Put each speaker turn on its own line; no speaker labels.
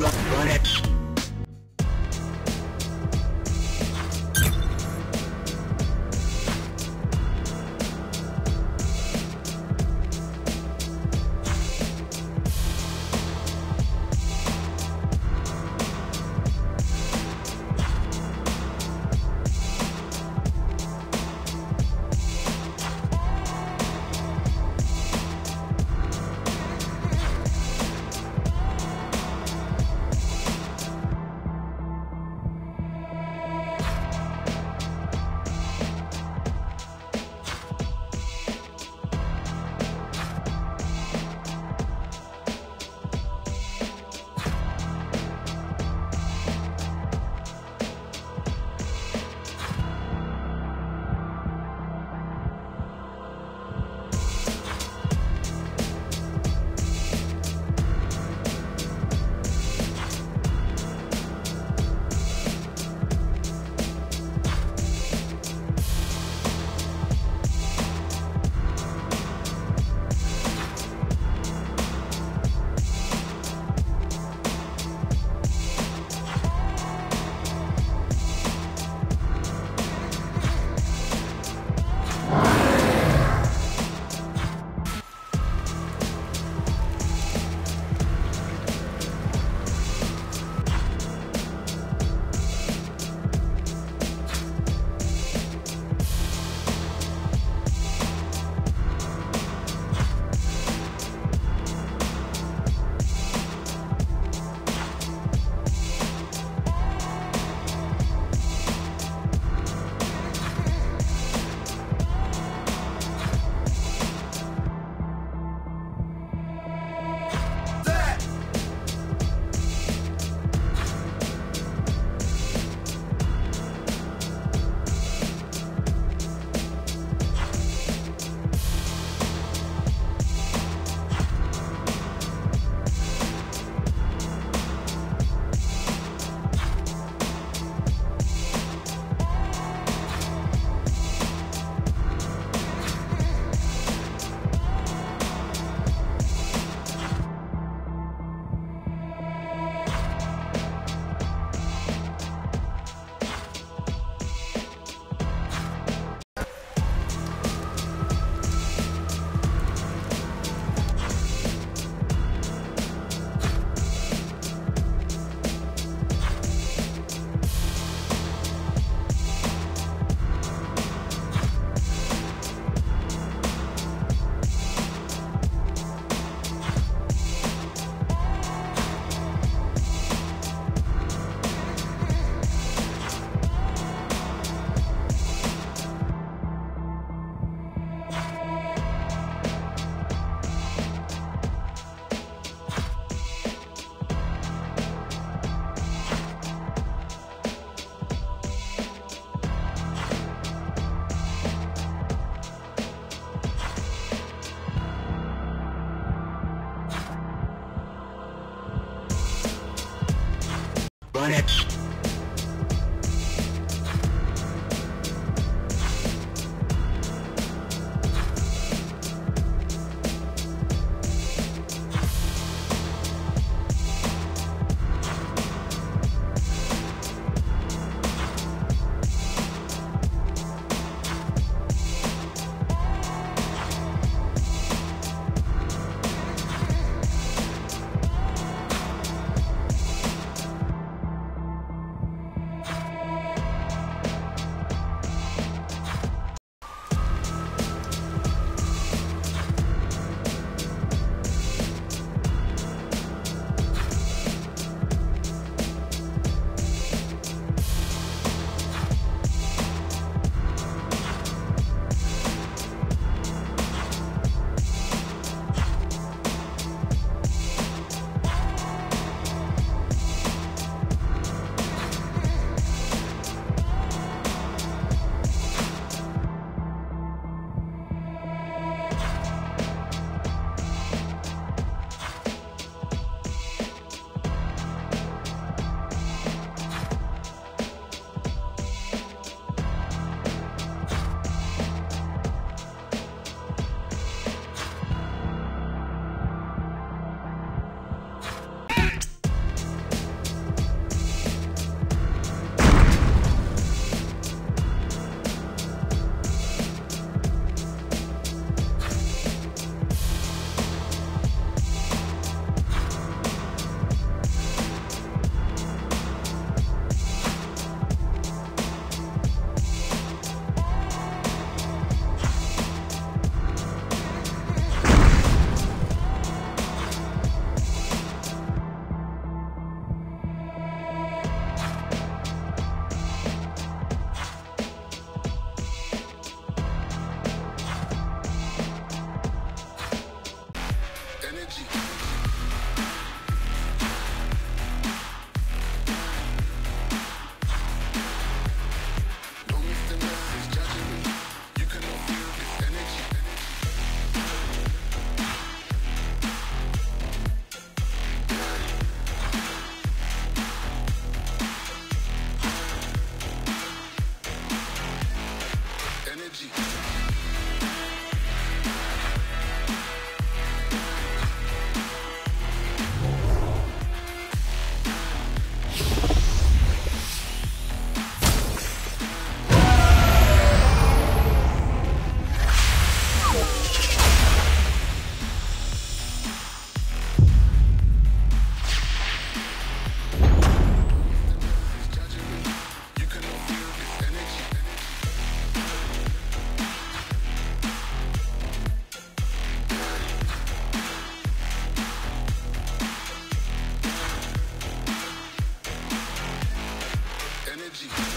Run Run it. Energy.